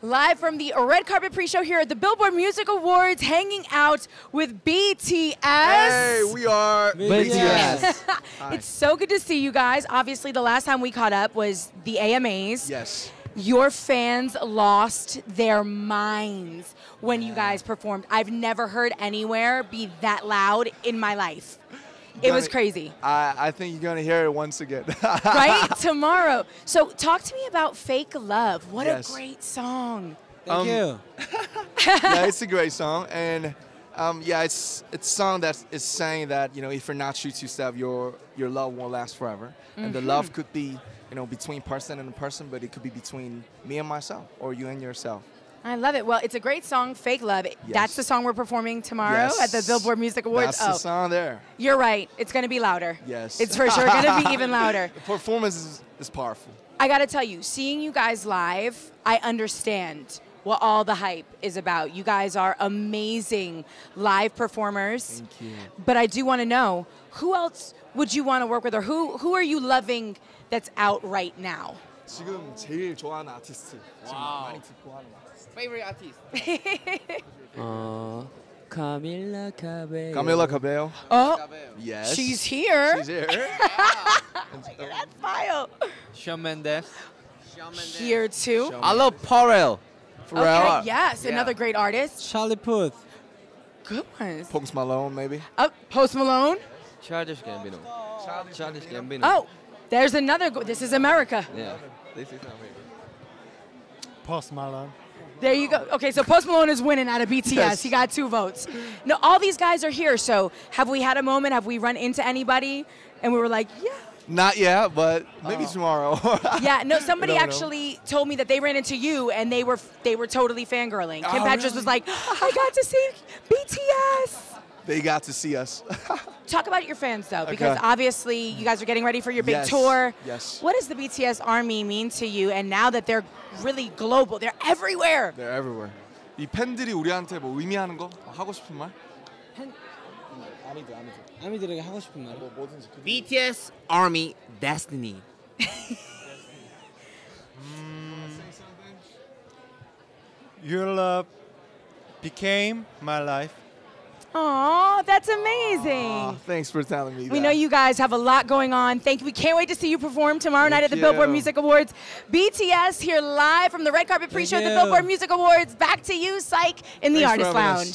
Live from the Red Carpet Pre-Show here at the Billboard Music Awards, hanging out with BTS. Hey, we are BTS. it's so good to see you guys. Obviously, the last time we caught up was the AMAs. Yes. Your fans lost their minds when you guys performed. I've never heard anywhere be that loud in my life. It was Gonna- crazy. I, I think you're gonna hear it once again. right? Tomorrow. So talk to me about Fake Love. What Yes. a great song. Thank Um, you. yeah, it's a great song, and um, yeah, it's it's a song that is saying that you know if you're not true to yourself, your your love won't last forever, and the Mm-hmm. love could be you know between person and person, but it could be between me and myself, or you and yourself. I love it. Well, it's a great song, Fake Love. That's the song we're performing tomorrow Yes. at the Billboard Music Awards. That's oh, the song there. you're right. It's going to be louder. Yes. It's for sure going to be even louder. The performance is, is powerful. I got to tell you, seeing you guys live, I understand what all the hype is about. You guys are amazing live performers. Thank you. But I do want to know who else would you want to work with, or who who are you loving that's out right now? 지금 제일 좋아하는 아티스트. 지금 많이 듣고 하는 아티스트. Favorite artist. 어, 카밀라 카베. Camila Cabello. Oh, Yes. she's here. She's here. That's Bio. Shawn Mendes. Here too. I love Pharrell. Okay, yes, Yeah. another great artist. Charlie Puth. Good ones. Post Malone, maybe. Oh, Post Malone. Childish Gambino. Childish Gambino. Oh, there's another. Go- this is America. Yeah. This is America. Post Malone. There you go. Okay, so Post Malone is winning out of BTS. Yes. He got two votes. No, all these guys are here. So have we had a moment? Have we run into anybody? And we were like, yeah. Not yet, but maybe oh. tomorrow. Yeah, no, somebody don't know. actually told me that they ran into you and they were they were totally fangirling. Oh, Kim Oh, Petras was like, I got to see BTS they got to see us. Talk about your fans though, because Okay. obviously you guys are getting ready for your big Yes, tour. yes. What does the BTS army mean to you? And now that they're really global, they're everywhere. They're everywhere. 이 팬들이 우리한테 뭐 의미하는 거 하고 싶은 말? 아미들 아미들. 아미들에게 하고 싶은 말. 뭐 뭐든지. 그- BTS Army Destiny. Your love became my life. Aw, that's amazing. Aw, thanks for telling me We that. know you guys have a lot going on. Thank you. We can't wait to see you perform tomorrow night at the Thank Billboard. Music Awards. BTS here live from the Red Carpet Pre-Show at the. Billboard Music Awards. Back to you, Psych, in the Thanks Artist. Lounge.